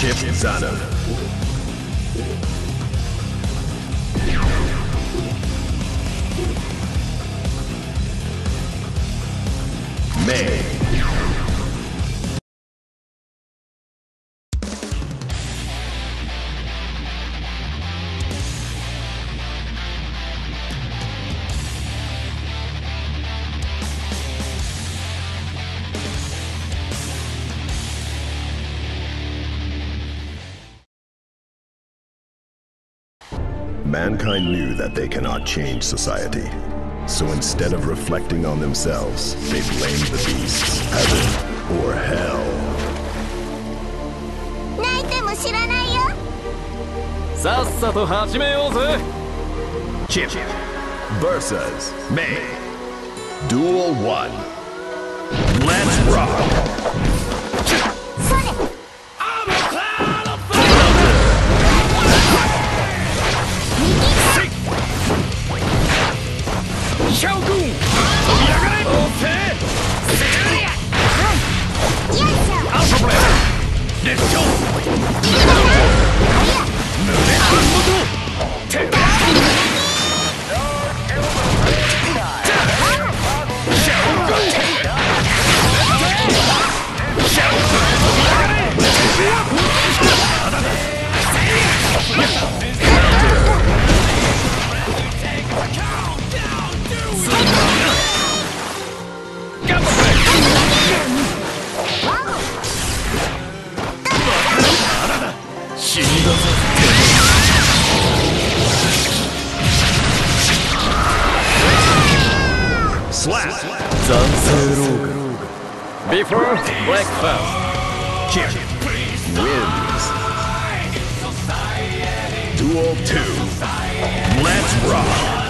Chip Zanuff. May. Mankind knew that they cannot change society. So instead of reflecting on themselves, they blamed the beasts, heaven, or hell. 泣いても知らないよさっさと始めようぜ Chip versus May. Duel 1. Let's rock! 飛び上がれガ Before breakfast Chip wins. Duel 2. Let's rock!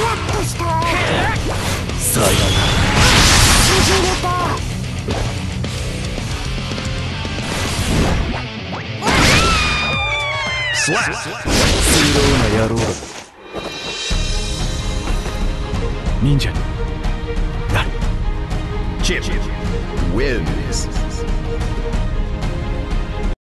アッなスな野郎だ忍者になるチップ